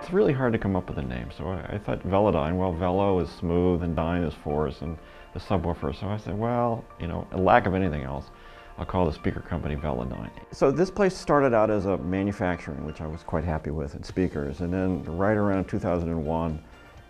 It's really hard to come up with a name, so I, I thought Velodyne, well, Velo is smooth and Dyne is force and the subwoofer, so I said, well, you know, a lack of anything else, I'll call the speaker company Velodyne. So this place started out as a manufacturing, which I was quite happy with, in speakers, and then right around 2001,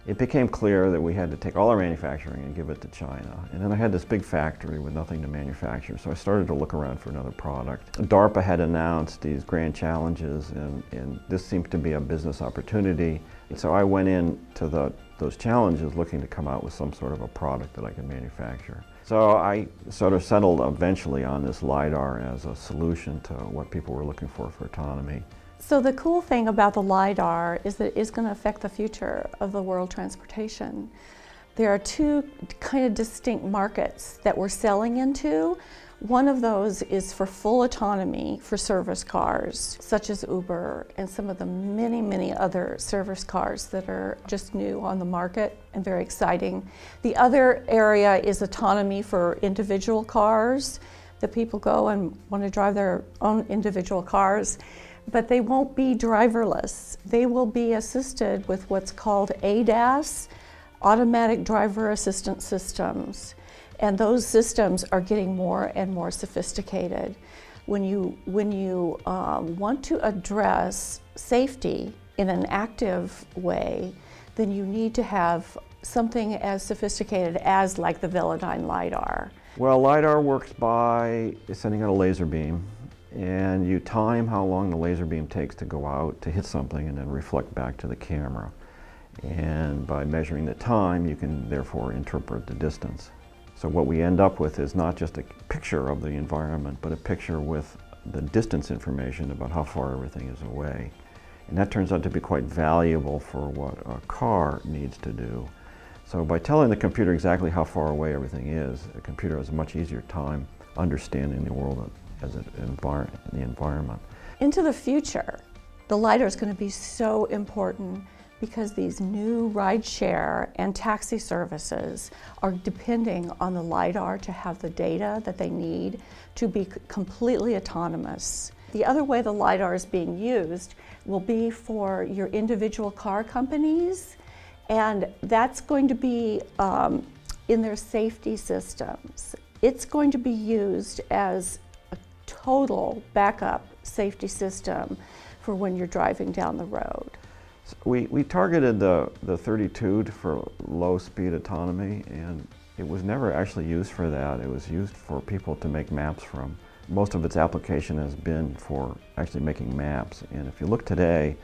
it became clear that we had to take all our manufacturing and give it to China. And then I had this big factory with nothing to manufacture, so I started to look around for another product. DARPA had announced these grand challenges, and, and this seemed to be a business opportunity. And so I went into the, those challenges looking to come out with some sort of a product that I could manufacture. So I sort of settled eventually on this LiDAR as a solution to what people were looking for for autonomy. So the cool thing about the LiDAR is that it is going to affect the future of the world transportation. There are two kind of distinct markets that we're selling into. One of those is for full autonomy for service cars, such as Uber and some of the many, many other service cars that are just new on the market and very exciting. The other area is autonomy for individual cars, that people go and want to drive their own individual cars but they won't be driverless. They will be assisted with what's called ADAS, Automatic Driver Assistance Systems. And those systems are getting more and more sophisticated. When you, when you um, want to address safety in an active way, then you need to have something as sophisticated as like the Velodyne LiDAR. Well, LiDAR works by sending out a laser beam and you time how long the laser beam takes to go out to hit something and then reflect back to the camera. And by measuring the time, you can therefore interpret the distance. So what we end up with is not just a picture of the environment, but a picture with the distance information about how far everything is away. And that turns out to be quite valuable for what a car needs to do. So by telling the computer exactly how far away everything is, a computer has a much easier time understanding the world as an envir the environment. Into the future, the LiDAR is going to be so important because these new rideshare and taxi services are depending on the LiDAR to have the data that they need to be completely autonomous. The other way the LiDAR is being used will be for your individual car companies, and that's going to be um, in their safety systems. It's going to be used as total backup safety system for when you're driving down the road. So we, we targeted the, the 32 for low speed autonomy and it was never actually used for that. It was used for people to make maps from. Most of its application has been for actually making maps. And if you look today,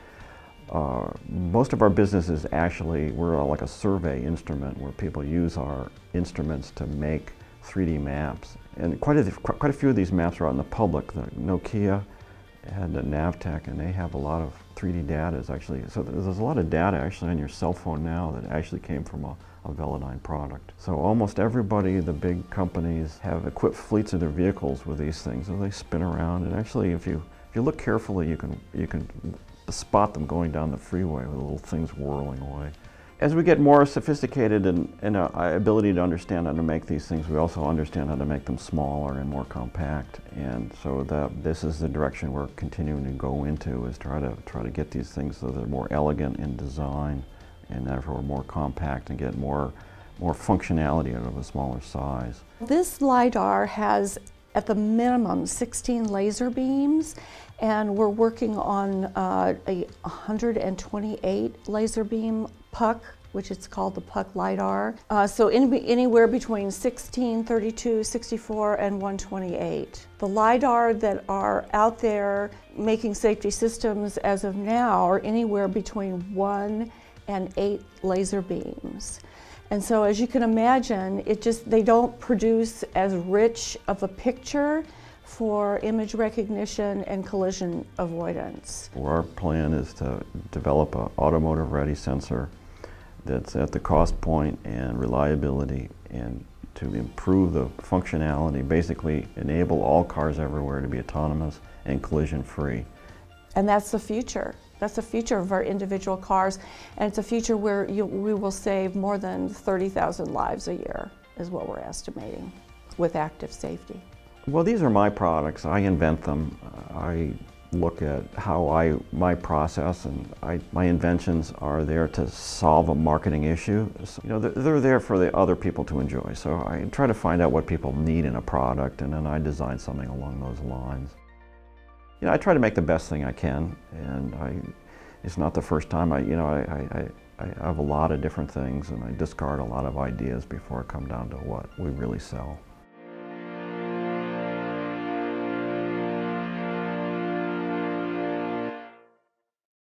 uh, most of our business is actually, we're like a survey instrument where people use our instruments to make 3D maps. And quite a, quite a few of these maps are out in the public. The Nokia and the Navteq, and they have a lot of 3D data. Is actually so there's a lot of data actually on your cell phone now that actually came from a, a Velodyne product. So almost everybody, the big companies, have equipped fleets of their vehicles with these things, and they spin around. And actually, if you if you look carefully, you can you can spot them going down the freeway with little things whirling away. As we get more sophisticated in, in our ability to understand how to make these things, we also understand how to make them smaller and more compact. And so that this is the direction we're continuing to go into is try to try to get these things so they're more elegant in design and therefore more compact and get more more functionality out of a smaller size. This LiDAR has at the minimum 16 laser beams and we're working on uh, a 128 laser beam puck which is called the puck lidar. Uh, so in, anywhere between 16 32 64 and 128 the lidar that are out there making safety systems as of now are anywhere between one and eight laser beams and so as you can imagine, it just they don't produce as rich of a picture for image recognition and collision avoidance. Our plan is to develop an automotive ready sensor that's at the cost point and reliability and to improve the functionality, basically enable all cars everywhere to be autonomous and collision free. And that's the future. That's the future of our individual cars, and it's a future where you, we will save more than 30,000 lives a year, is what we're estimating, with active safety. Well, these are my products. I invent them. Uh, I look at how I, my process and I, my inventions are there to solve a marketing issue. So, you know, they're, they're there for the other people to enjoy. So I try to find out what people need in a product and then I design something along those lines. You know, I try to make the best thing I can and I, it's not the first time I, you know, I, I, I have a lot of different things and I discard a lot of ideas before I come down to what we really sell.